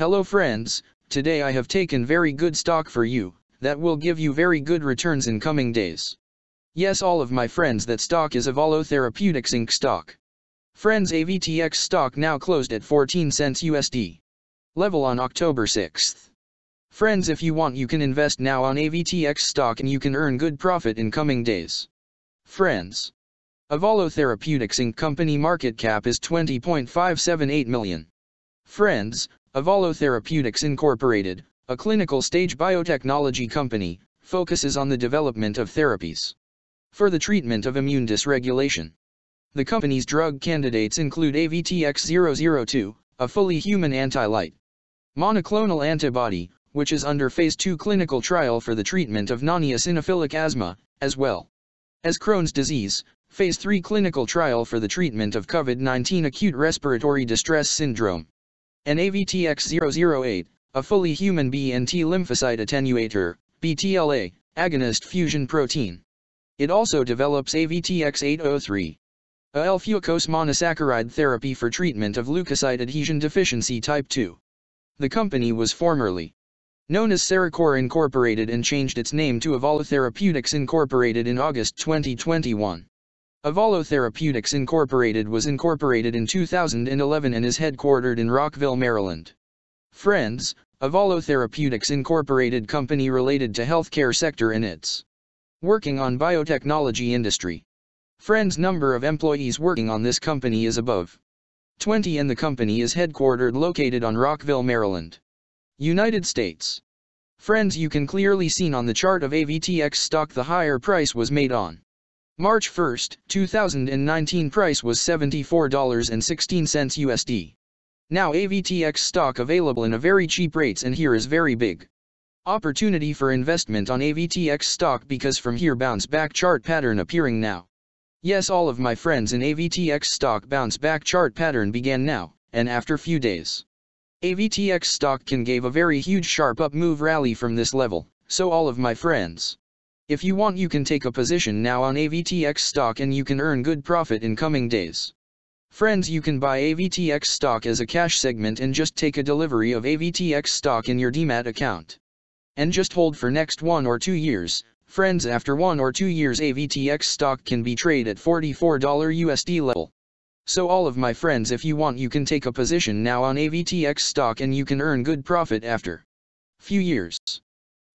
Hello friends, today I have taken very good stock for you, that will give you very good returns in coming days. Yes all of my friends that stock is Avalo Therapeutics Inc. stock. Friends AVTX stock now closed at 14 cents USD. Level on October 6th. Friends if you want you can invest now on AVTX stock and you can earn good profit in coming days. Friends. Avalo Therapeutics Inc. company market cap is 20.578 million. Friends, Avalo Therapeutics Incorporated, a clinical stage biotechnology company, focuses on the development of therapies for the treatment of immune dysregulation. The company's drug candidates include AVTX-002, a fully human anti-light monoclonal antibody, which is under phase 2 clinical trial for the treatment of non-eosinophilic asthma, as well as Crohn's disease, phase 3 clinical trial for the treatment of COVID-19 acute respiratory distress syndrome and AVTX-008, a fully human B and T lymphocyte attenuator, BTLA, agonist fusion protein. It also develops AVTX-803, a L-fucose monosaccharide therapy for treatment of leukocyte adhesion deficiency type 2. The company was formerly known as Cerecor Incorporated and changed its name to Avalo Therapeutics Incorporated in August 2021. Avalo Therapeutics Incorporated was incorporated in 2011 and is headquartered in Rockville, Maryland. Friends, Avalo Therapeutics Incorporated company related to healthcare sector and its working on biotechnology industry. Friends number of employees working on this company is above 20 and the company is headquartered located on Rockville, Maryland. United States. Friends you can clearly seen on the chart of AVTX stock the higher price was made on March 1, 2019 price was $74.16 USD. Now AVTX stock available in a very cheap rates and here is very big. Opportunity for investment on AVTX stock because from here bounce back chart pattern appearing now. Yes all of my friends in AVTX stock bounce back chart pattern began now, and after few days. AVTX stock can gave a very huge sharp up move rally from this level, so all of my friends. If you want you can take a position now on AVTX stock and you can earn good profit in coming days. Friends you can buy AVTX stock as a cash segment and just take a delivery of AVTX stock in your demat account. And just hold for next 1 or 2 years, friends after 1 or 2 years AVTX stock can be trade at $44 USD level. So all of my friends if you want you can take a position now on AVTX stock and you can earn good profit after few years.